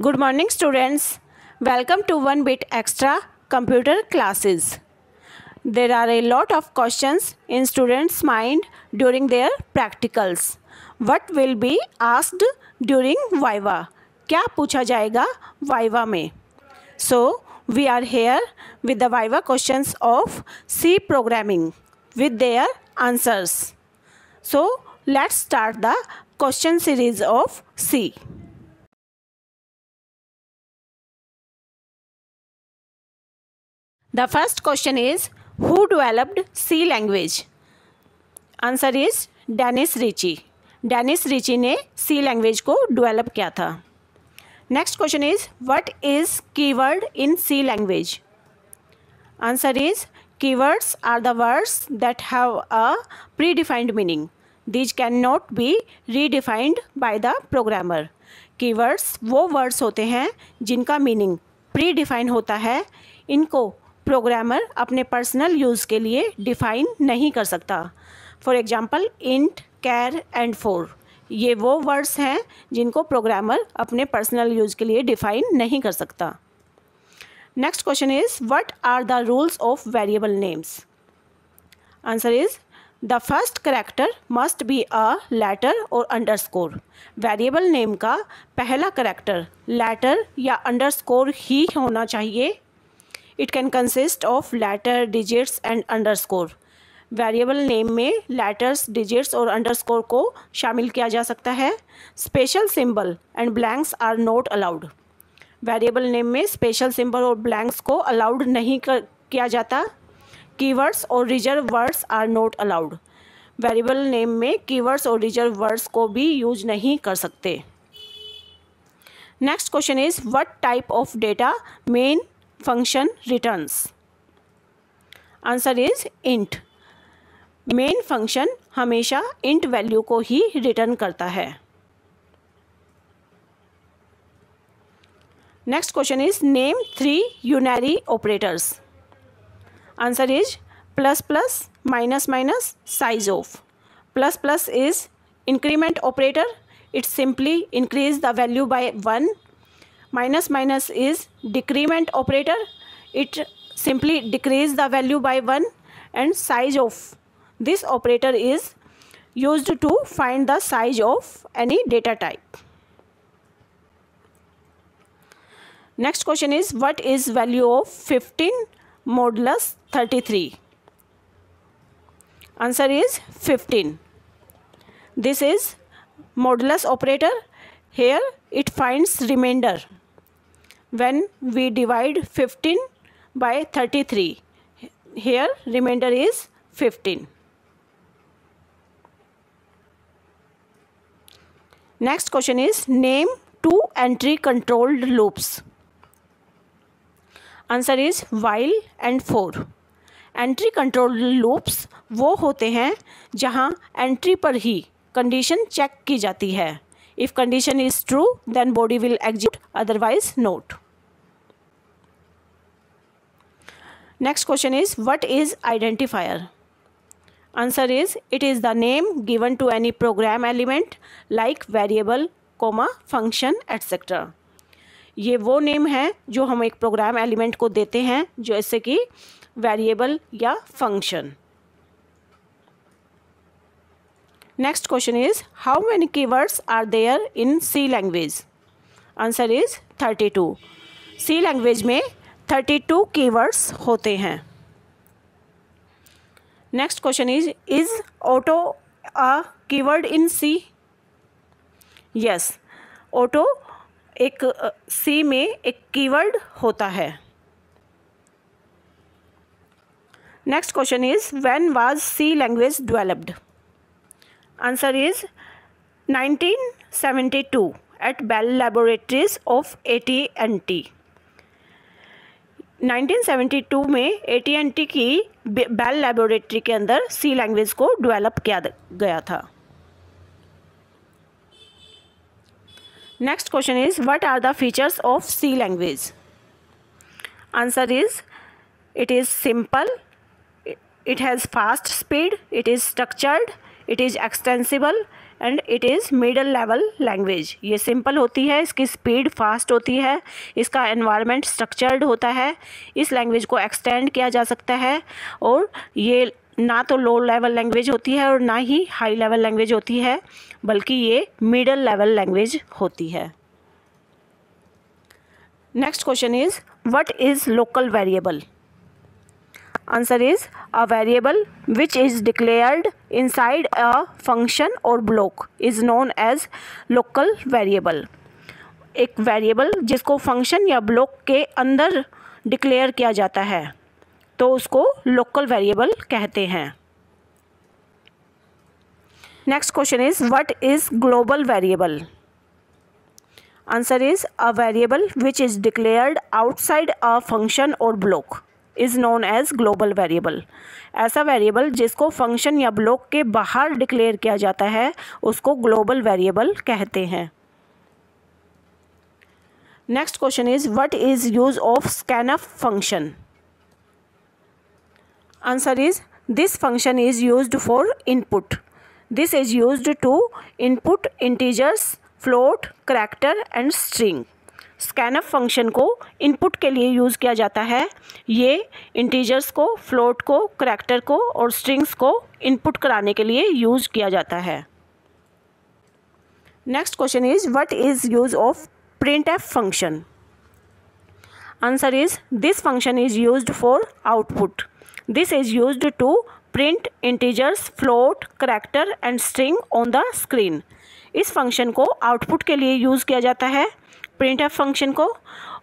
good morning students. Welcome to one bit extra computer classes. There are a lot of questions in students mind during their practicals. What will be asked during viva? kya pucha jayega viva mein so we are here with the viva questions of c programming with their answers. So let's start the question series of c. The first question is who developed C language answer is Dennis Ritchie Dennis Ritchie ने C language को develop किया था। Next question is what is key word in C language answer is key words are the words that have a predefined meaning these can not be redefined by the programmer key words वो words होते हैं जिनका meaning predefined होता है। इनको programmer अपने personal use के लिए डिफ़ाइन नहीं कर सकता। For example int char and for ये वो वर्ड्स हैं जिनको प्रोग्रामर अपने पर्सनल यूज़ के लिए डिफ़ाइन नहीं कर सकता। Next question is what are the rules of variable names answer is the first character must be a letter और अंडरस्कोर वेरिएबल नेम का पहला करेक्टर लेटर या अंडरस्कोर ही होना चाहिए। It can consist of letter digits and underscore variable name में letters digits और underscore को शामिल किया जा सकता है। Special symbol and blanks are not allowed variable name में स्पेशल सिंबल और ब्लैंक्स को अलाउड नहीं कर किया जाता। कीवर्ड्स और reserve words are not allowed variable name में कीवर्ड्स और रिज़र्व वर्ड्स को भी यूज़ नहीं कर सकते। Next question is what type of data main function returns answer is int main function हमेशा इंट वैल्यू को ही रिटर्न करता है. Next question is name three unary operators answer is plus plus minus minus size of plus plus is increment operator it simply increase the value by one minus minus is decrement operator. It simply decrease the value by 1 and size of. This operator is used to find the size of any data type. Next question is what is value of 15 modulus 33 answer is 15 this is modulus operator. Here it finds remainder when we divide 15 by 33 here remainder is 15 next question is name two entry controlled loops answer is while and for entry control loops वो होते हैं जहाँ entry पर ही condition check की जाती है If condition is true, then body will execute, otherwise not. Next question is, what is identifier? Answer is, it is the name given to any program element like variable, comma, function, etc. ये वो name है जो हम एक program element को देते हैं जैसे कि वेरिएबल या function next question is how many keywords are there in C language answer is thirty two C language में थर्टी टू कीवर्ड्स होते हैं। Next question is is auto a keyword in C yes auto एक C में एक keyword होता है। Next question is when was C language developed Answer is 1972 at Bell Laboratories of AT&T. 1972 में AT&T की Bell laboratory के अंदर C language को डेवलप किया गया था next question is what are the features of C language answer is it is simple it has fast speed, it is structured it is extensible and it is middle level language ये simple होती है, इसकी speed fast होती है, इसका environment structured होता है, इस लैंग्वेज को एक्सटेंड किया जा सकता है और ये ना तो लो लेवल लैंग्वेज होती है और ना ही हाई लेवल लैंग्वेज होती है, बल्कि ये मिडल लेवल लैंग्वेज होती है। Next question is what is local variable answer is a variable which is declared inside a function or block is known as local variable एक वेरिएबल जिसको function या block के अंदर डिक्लेयर किया जाता है तो उसको लोकल वेरिएबल कहते हैं। Next question is what is global variable answer is a variable which is declared outside a function or block is known as global variable ऐसा वेरिएबल जिसको फ़ंक्शन या ब्लॉक के बाहर डिक्लेयर किया जाता है, उसको ग्लोबल वेरिएबल कहते हैं। Next question is what is use of scanf function answer is this function is used for input this is used to input integers float character and string scanf function को input के लिए use किया जाता है। ये integers को, float को, character को और स्ट्रिंग्स को इनपुट कराने के लिए यूज़ किया जाता है। Next question is, what is use of printf function? Answer is, this function is used for output. This is used to print integers, float, character and string on the screen. इस function को output के लिए use किया जाता है। Print F function को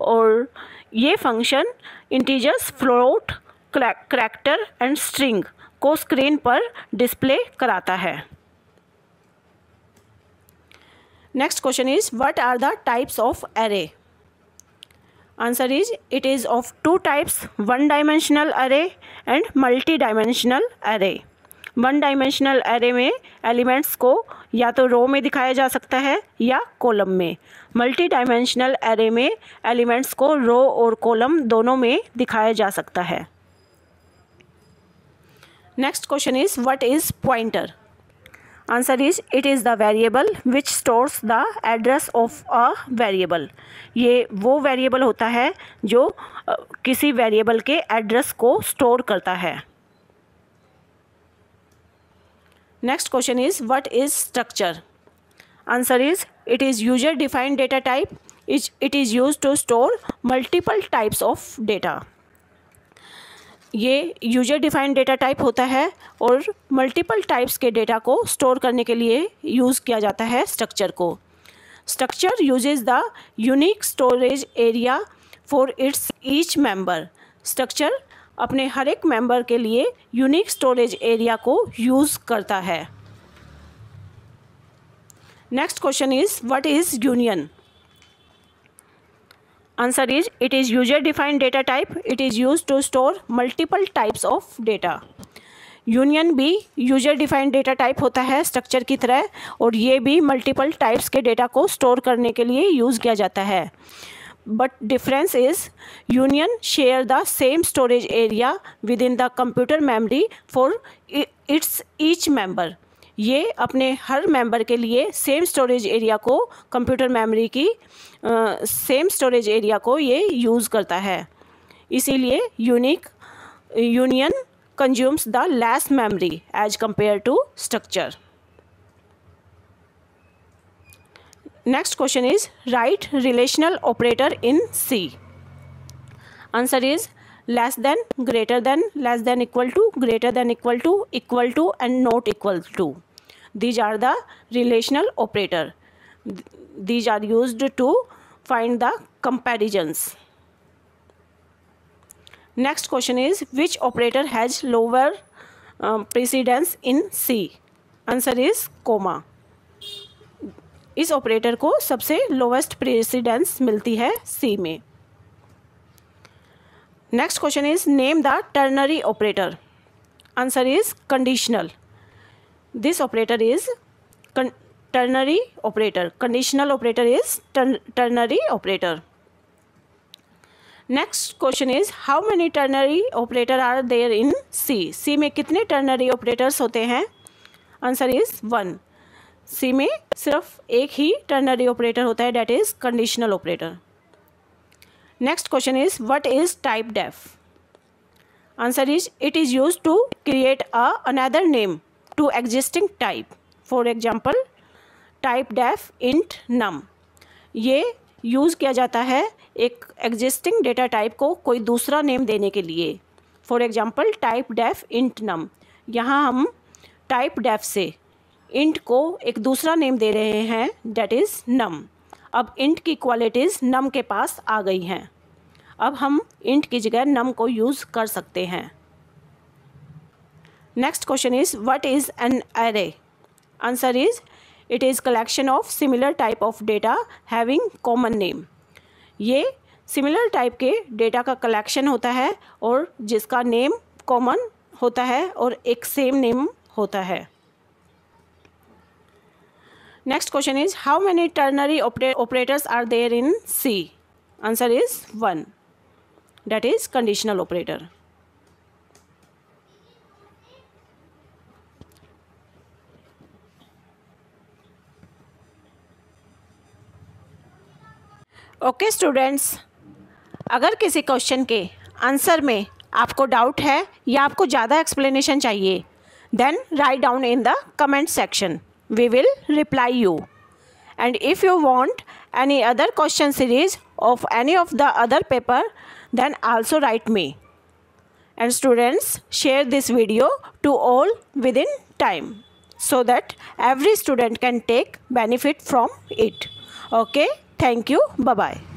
और ये function integers float character and string को स्क्रीन पर डिस्प्ले कराता है। Next question is what are the types of array answer is it is of two types one dimensional array and multi dimensional array one dimensional array में elements को या तो row में दिखाया जा सकता है या कॉलम में। मल्टी डायमेंशनल एरे में एलिमेंट्स को रो और कॉलम दोनों में दिखाया जा सकता है। Next question is what is pointer answer is it is the variable which stores the address of a variable ये वो वेरिएबल होता है जो किसी वेरिएबल के एड्रेस को स्टोर करता है। Next question is what is structure answer is it is user defined data type is it is use to store multiple types of data ये यूज़र डिफाइंड डेटा टाइप होता है और multiple types के data को store करने के लिए use किया जाता है स्ट्रक्चर को। Structure use the unique storage area for its each member structure अपने हर एक मेंबर के लिए यूनिक स्टोरेज एरिया को यूज़ करता है। Next question is what is union answer is it is user defined data type it is use to store multiple types of data union भी user defined data type होता है structure की तरह, और ये भी मल्टीपल टाइप्स के data को स्टोर करने के लिए यूज़ किया जाता है। But difference is, union share the same storage area within the computer memory for its each member. ये अपने हर मेंबर के लिए सेम स्टोरेज एरिया को कंप्यूटर मेमोरी की सेम स्टोरेज एरिया को ये यूज़ करता है। इसीलिए unique union consumes the less memory as compare to structure Next question is write relational operator in C. Answer is less than, greater than, less than equal to, greater than equal to, equal to and not equal to. These are the relational operator. These are used to find the comparisons. Next question is which operator has lower um, precedence in C? Answer is comma. इस operator को सबसे lowest precedence मिलती है C में। Next question is name the ternary operator answer is conditional this operator is ternary operator conditional operator is ternary operator next question is how many ternary operator are there in C C में कितने ternary operators होते हैं? Answer is one C में सिर्फ़ एक ही ternary operator होता है that is conditional operator next question is what is typedef answer is it is use to create a another name to existing type for example typedef int num ये use किया जाता है एक existing data type को कोई दूसरा name देने के लिए. For example typedef int num यहाँ हम टाइप डेफ से इंट को एक दूसरा नेम दे रहे हैं डेट इज़ नम अब इंट की क्वालिटीज़ नम के पास आ गई हैं। अब हम इंट की जगह नम को यूज़ कर सकते हैं। Next question is what is an array answer is it is collection of similar type of data having common name ये सिमिलर टाइप के डेटा का कलेक्शन होता है और जिसका नेम कॉमन होता है और एक सेम नेम होता है। Next question is how many ternary operators are there in C answer is one that is conditional operator okay students अगर किसी क्वेश्चन के आंसर में आपको डाउट है या आपको ज़्यादा एक्सप्लेनेशन चाहिए then write down in the comment section we will reply you. And if you want any other question series of any of the other paper, then also write me. And students, share this video to all within time so that every student can take benefit from it. Okay, thank you. Bye-bye.